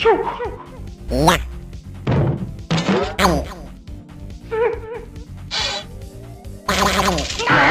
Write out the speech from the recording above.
Yeah. Ow.